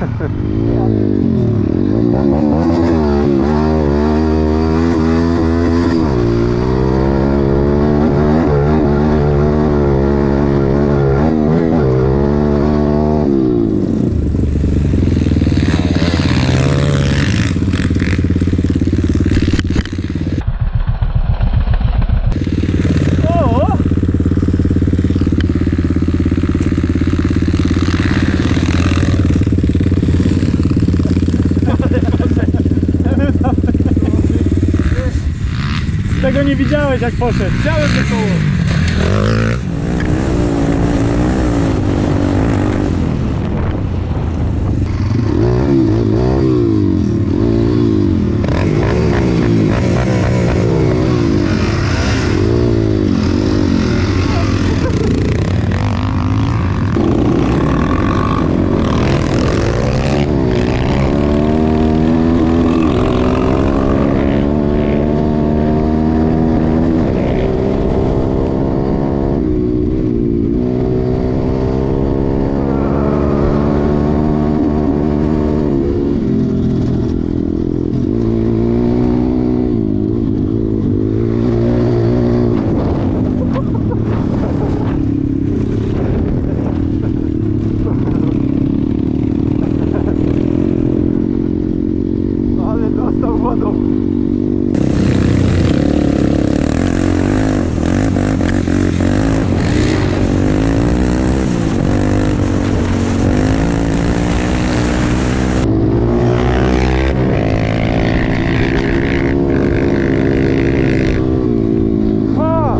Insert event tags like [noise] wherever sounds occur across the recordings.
Yeah. [laughs] nie widziałeś jak poszedł. Chciałem to koło. Ale dostał wodą. A!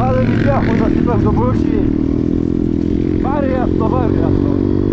Ale zasypał do buzi. Wariat to wariat to.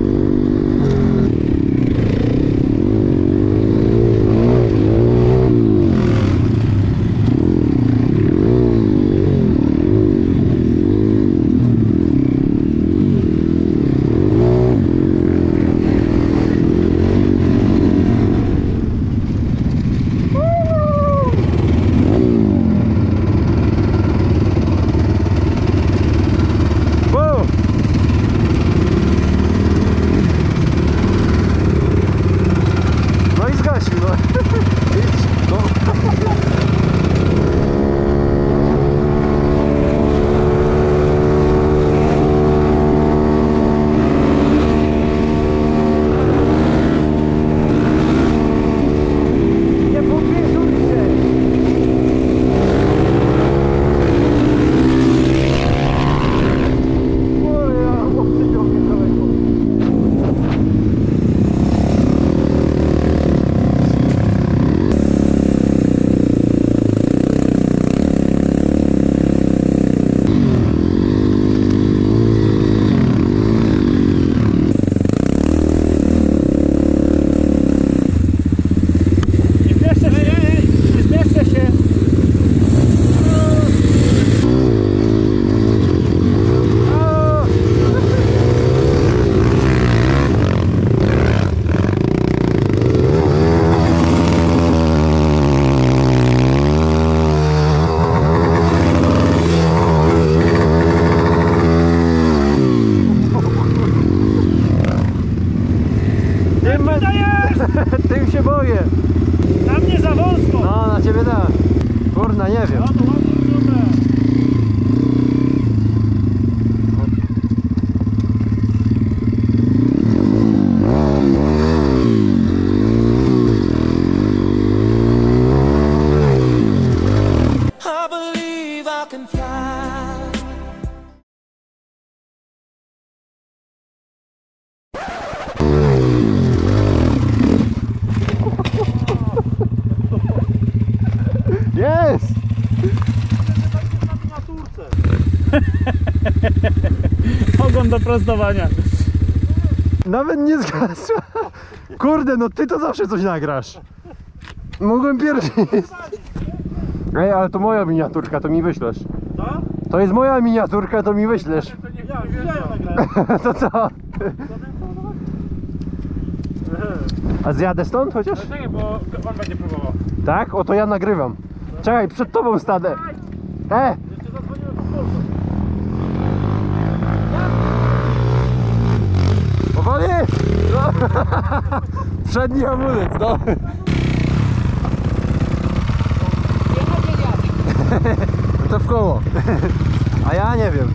Kurna, nie wiem. No [laughs] Ogon do prostowania. Nawet nie zgasła. Kurde, no ty to zawsze coś nagrasz. Mogłem pierwszy. Ej, ale to moja miniaturka, to mi wyślesz. Co? To jest moja miniaturka, to mi wyślesz. To nie ja, nagrałem. [laughs] To co? A zjadę stąd chociaż? Czekaj, bo on będzie próbował. Tak? O to ja nagrywam. Czekaj, przed tobą stanę. E! Przedni hamulec, no. [laughs] To w koło. [laughs] A ja nie wiem.